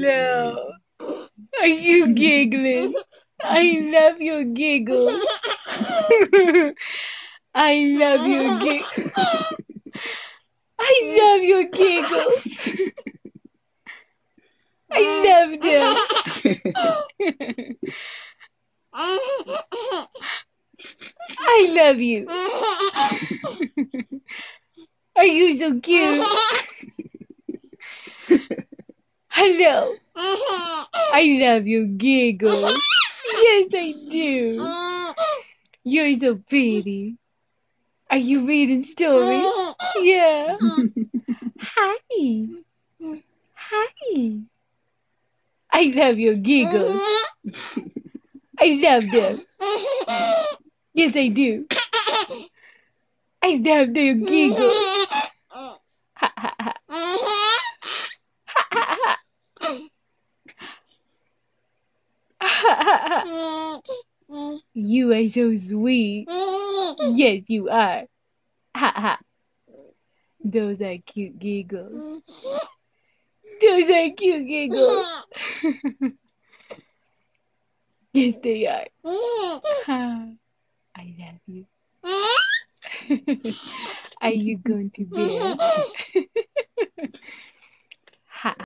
No. Are you giggling? I love your giggles. I love your giggles. I love your giggles. I love them. I love you. Are you so cute? Hello. Mm-hmm. I love your giggles. Mm-hmm. Yes, I do. Mm-hmm. You're so pretty. Are you reading stories? Yeah. Hi. Hi. I love your giggles. I love them. Yes, I do. I love their giggles. Ha ha ha. Ha ha ha. Ha ha ha. You are so sweet. Yes, you are. Ha ha. Those are cute giggles. Those are cute giggles. yes, they are. I love you. are you going to bed?